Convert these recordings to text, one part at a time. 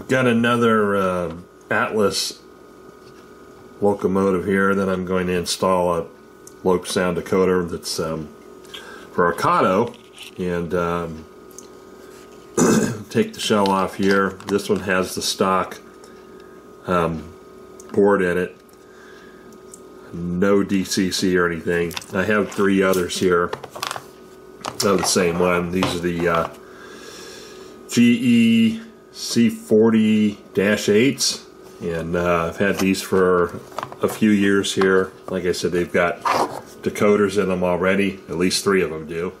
I've got another uh, Atlas locomotive here that I'm going to install a LokSound decoder that's um, for a Kato and um, take the shell off here. This one has the stock um, board in it. No DCC or anything. I have three others here of the same one. These are the uh, GE C40-8s and uh, I've had these for a few years here. Like I said, they've got decoders in them already. At least three of them do,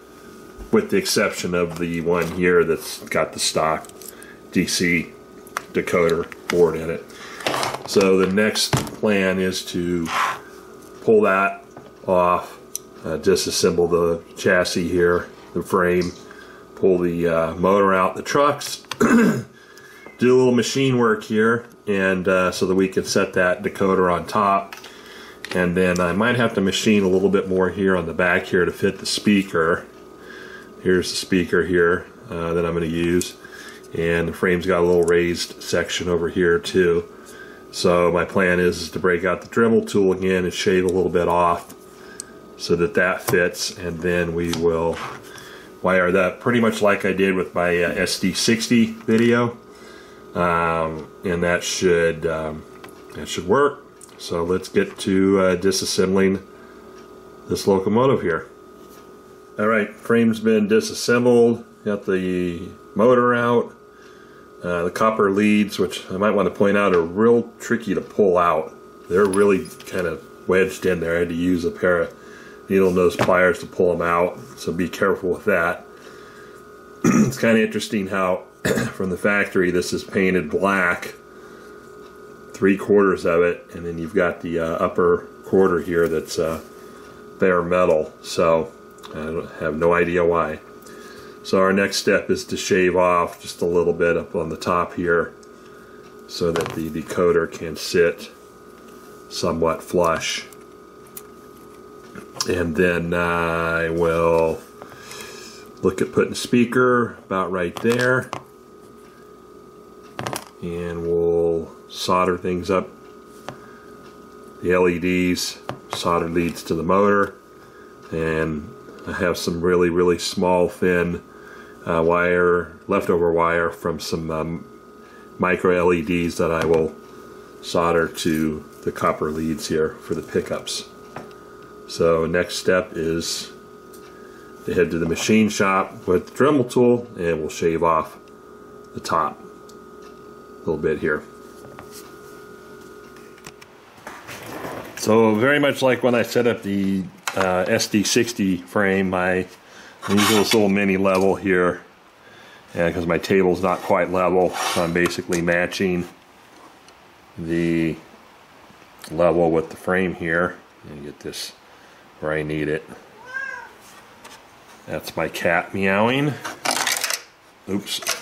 with the exception of the one here that's got the stock DC decoder board in it. So the next plan is to pull that off, uh, disassemble the chassis here, the frame, pull the uh, motor out the trucks, do a little machine work here, and uh, so that we can set that decoder on top. And then I might have to machine a little bit more here on the back here to fit the speaker. Here's the speaker here uh, that I'm going to use. And the frame's got a little raised section over here too. So my plan is, is to break out the Dremel tool again and shave a little bit off so that that fits. And then we will wire that pretty much like I did with my uh, SD60 video. Um, and that should um, that should work. So let's get to uh, disassembling this locomotive here. All right, frame's been disassembled. Got the motor out. Uh, the copper leads, which I might want to point out, are real tricky to pull out. They're really kind of wedged in there. I had to use a pair of needle nose pliers to pull them out, so be careful with that. it's kind of interesting how from the factory this is painted black three quarters of it, and then you've got the uh, upper quarter here that's uh, bare metal. So I have no idea why. So our next step is to shave off just a little bit up on the top here so that the decoder can sit somewhat flush. And then I will look at putting speaker about right there and we'll solder things up. The LEDs, solder leads to the motor, and I have some really, really small, thin uh, wire, leftover wire from some um, micro LEDs that I will solder to the copper leads here for the pickups. So next step is to head to the machine shop with the Dremel tool and we'll shave off the top little bit here. So very much like when I set up the uh, SD60 frame, I use this little mini level here because my table's not quite level, so I'm basically matching the level with the frame here. And get this where I need it. That's my cat meowing. Oops.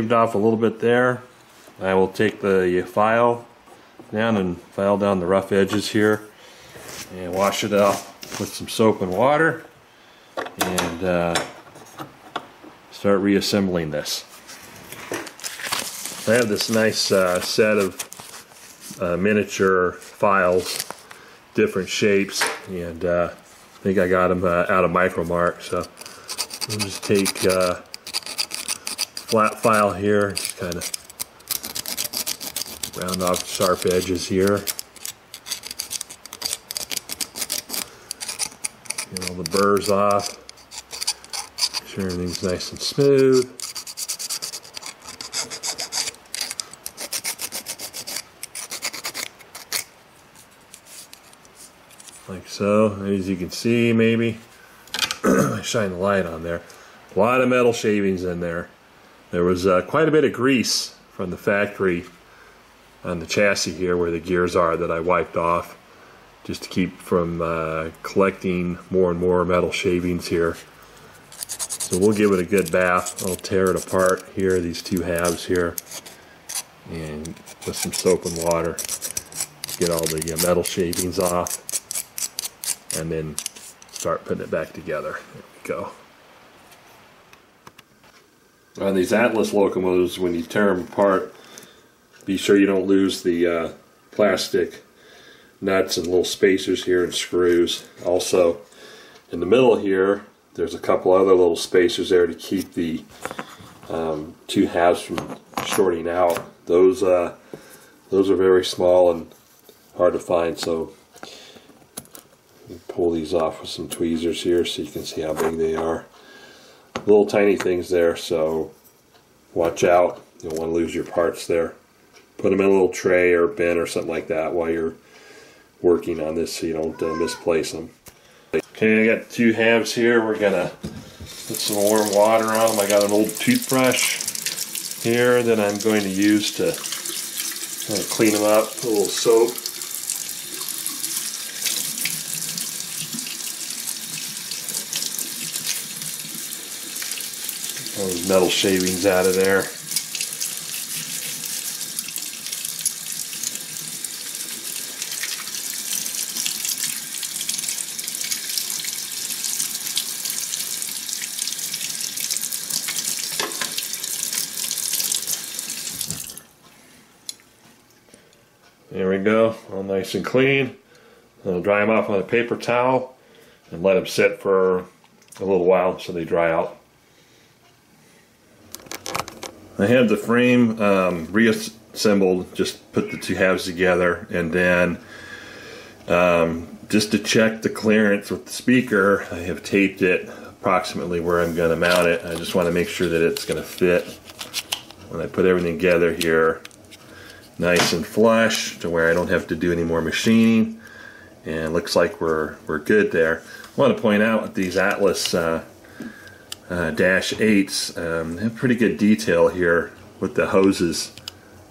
Shaved off a little bit there. I will take the file down and file down the rough edges here and wash it off with some soap and water and uh, start reassembling this. I have this nice uh, set of uh, miniature files, different shapes, and uh, I think I got them uh, out of Micromark. So I'll just take uh, flat file here, just kind of round off sharp edges here. Get all the burrs off. Make sure everything's nice and smooth. like so as you can see maybe I shine the light on there a lot of metal shavings in there there was uh, quite a bit of grease from the factory on the chassis here where the gears are that I wiped off just to keep from uh, collecting more and more metal shavings here so we'll give it a good bath I'll tear it apart here these two halves here and with some soap and water get all the uh, metal shavings off and then start putting it back together. There we go. On these Atlas locomotives, when you tear them apart, be sure you don't lose the uh, plastic nuts and little spacers here and screws. Also, in the middle here, there's a couple other little spacers there to keep the um, two halves from shorting out. Those uh, those are very small and hard to find, so pull these off with some tweezers here so you can see how big they are. Little tiny things there, so watch out. You don't want to lose your parts there. Put them in a little tray or bin or something like that while you're working on this so you don't uh, misplace them. Okay, I got two halves here. We're going to put some warm water on them. I got an old toothbrush here that I'm going to use to kind of clean them up. a little soap. those metal shavings out of there. There we go, all nice and clean. I'll dry them off on a paper towel and let them sit for a little while so they dry out. I had the frame um, reassembled, just put the two halves together, and then um, just to check the clearance with the speaker, I have taped it approximately where I'm going to mount it. I just want to make sure that it's going to fit when I put everything together here nice and flush to where I don't have to do any more machining and looks like we're we're good there. I want to point out with these Atlas uh, uh, Dash 8s um, have pretty good detail here with the hoses,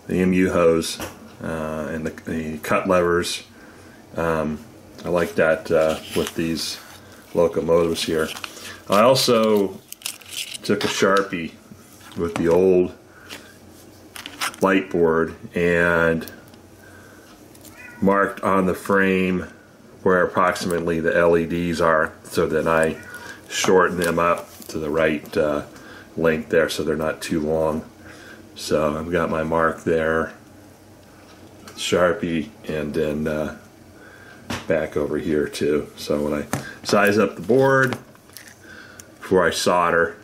the MU hose uh, and the, the, cut levers. Um, I like that uh, with these locomotives here. I also took a Sharpie with the old light board and marked on the frame where approximately the LEDs are so that I shorten them up to the right uh, length there so they're not too long. So I've got my mark there, Sharpie, and then uh, back over here too. So when I size up the board before I solder,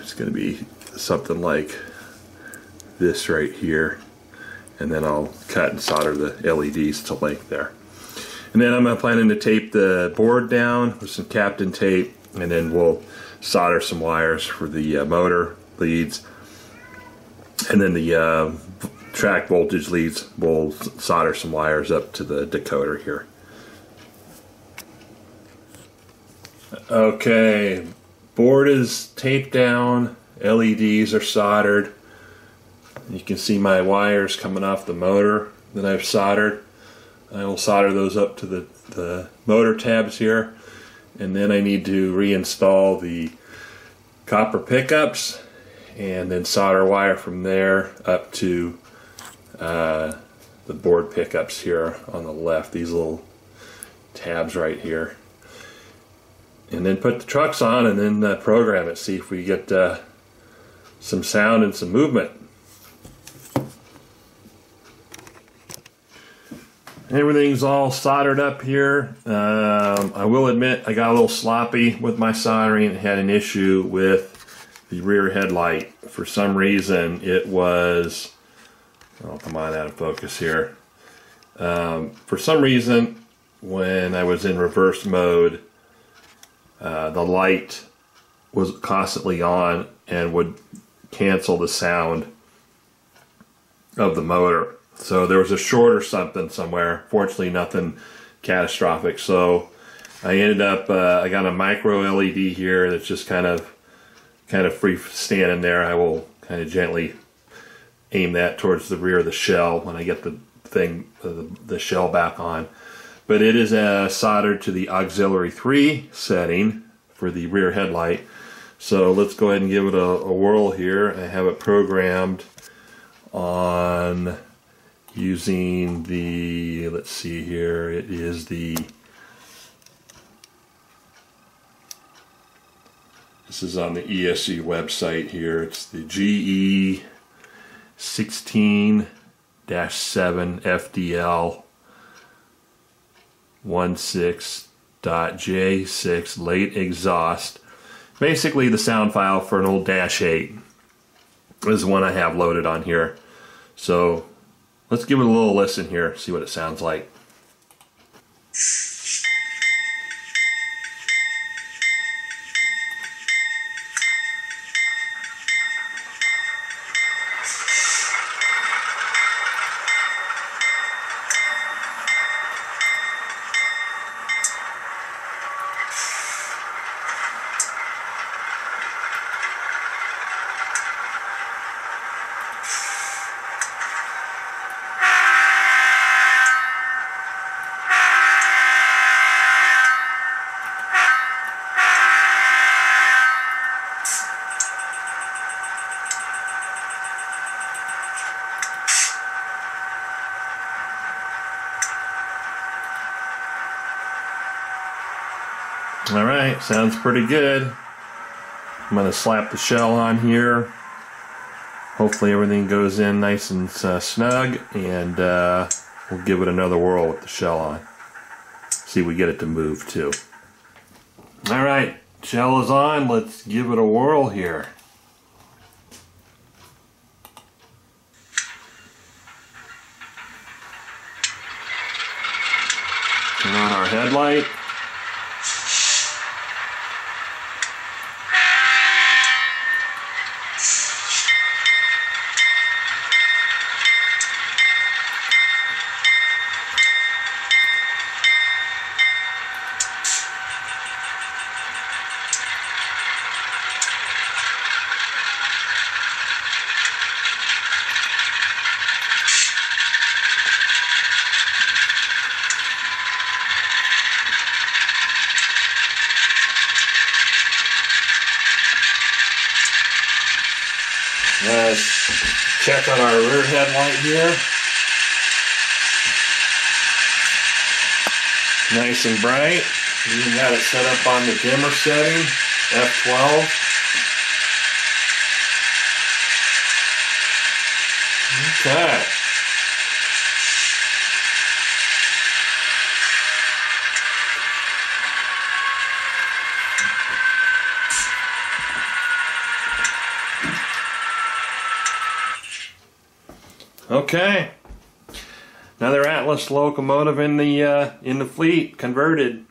it's going to be something like this right here. And then I'll cut and solder the LEDs to length there. And then I'm planning to tape the board down with some Kapton tape and then we'll solder some wires for the uh, motor leads. And then the uh, track voltage leads we'll solder some wires up to the decoder here. Okay. Board is taped down. LEDs are soldered. You can see my wires coming off the motor that I've soldered. I will solder those up to the, the motor tabs here and then I need to reinstall the copper pickups and then solder wire from there up to uh, the board pickups here on the left, these little tabs right here. And then put the trucks on and then uh, program it, see if we get uh, some sound and some movement. Everything's all soldered up here. Um, I will admit I got a little sloppy with my soldering and had an issue with the rear headlight. For some reason it was, oh come on out of focus here. Um, for some reason when I was in reverse mode uh, the light was constantly on and would cancel the sound of the motor so there was a short or something somewhere. Fortunately, nothing catastrophic. So I ended up, uh, I got a micro LED here that's just kind of, kind of free standing there. I will kind of gently aim that towards the rear of the shell when I get the thing, uh, the, the shell back on. But it is uh, soldered to the auxiliary 3 setting for the rear headlight. So let's go ahead and give it a, a whirl here. I have it programmed on using the, let's see here, it is the, this is on the ESU website here, it's the GE 16 7 FDL 16.J6 late exhaust. Basically the sound file for an old Dash 8 is the one I have loaded on here. So Let's give it a little listen here, see what it sounds like. All right, sounds pretty good. I'm gonna slap the shell on here. Hopefully everything goes in nice and uh, snug and uh, we'll give it another whirl with the shell on. See if we get it to move too. All right, shell is on. Let's give it a whirl here. Turn on our headlight. Let's check on our headlight here. Nice and bright. You got it set up on the dimmer setting, F12. Okay. Okay. Another Atlas locomotive in the uh, in the fleet, converted,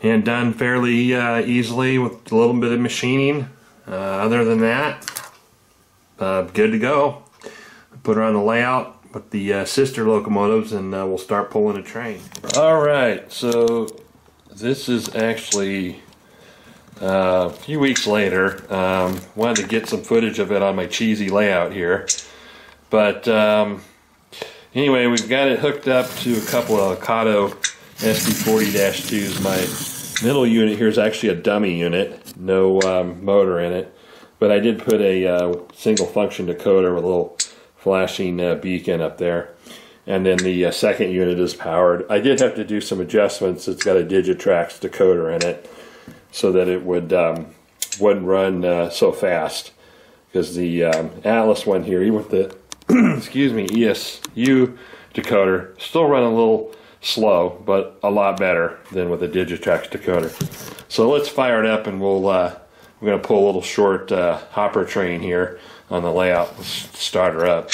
and done fairly uh, easily with a little bit of machining. Uh, other than that, uh, good to go. Put her on the layout with the uh, sister locomotives, and uh, we'll start pulling a train. All right, so this is actually uh, a few weeks later, um, wanted to get some footage of it on my cheesy layout here. But um, anyway, we've got it hooked up to a couple of Ocado SD40-2 is my middle unit here is actually a dummy unit, no um, motor in it. But I did put a uh, single function decoder with a little flashing uh, beacon up there. And then the uh, second unit is powered. I did have to do some adjustments. It's got a Digitrax decoder in it so that it would um, wouldn't run uh, so fast. Because the um, Atlas one here, even with the excuse me ESU decoder, still run a little slow, but a lot better than with a Digitrax decoder. So let's fire it up, and we'll uh, we're going to pull a little short uh, hopper train here on the layout. Let's start her up.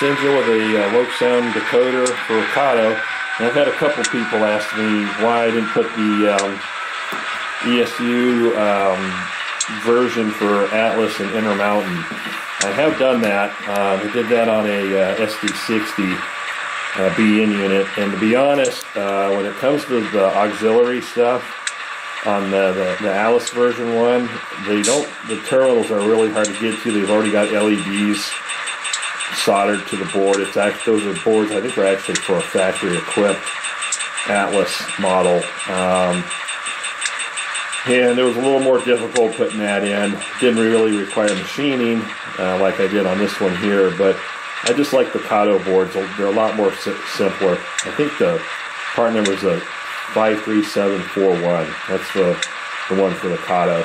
With a uh, Sound decoder for Kato. And I've had a couple people ask me why I didn't put the um, ESU um, version for Atlas and Intermountain. I have done that. Uh, I did that on a uh, SD60 uh, BN unit. And to be honest, uh, when it comes to the auxiliary stuff, on the, the, the Atlas version one, they don't, the terminals are really hard to get to. They've already got LEDs soldered to the board. It's actually, those are boards, I think they're actually for a factory equipped Atlas model. Um, and it was a little more difficult putting that in. Didn't really require machining uh, like I did on this one here, but I just like the Kato boards. They're a lot more si simpler. I think the part number is a 53741. That's the, the one for the Kato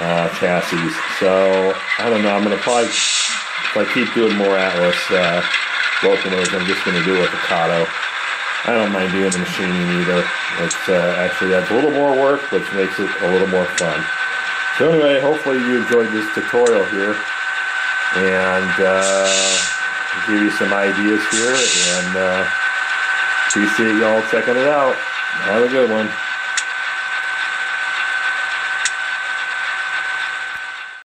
uh, chassis. So, I don't know. I'm going to probably, if I keep doing more Atlas uh, locomotives, I'm just going to do the Kato. I don't mind doing the machining either. It's uh, actually adds a little more work, which makes it a little more fun. So anyway, hopefully you enjoyed this tutorial here and uh, give you some ideas here and uh, appreciate y'all checking it out. Have a good one.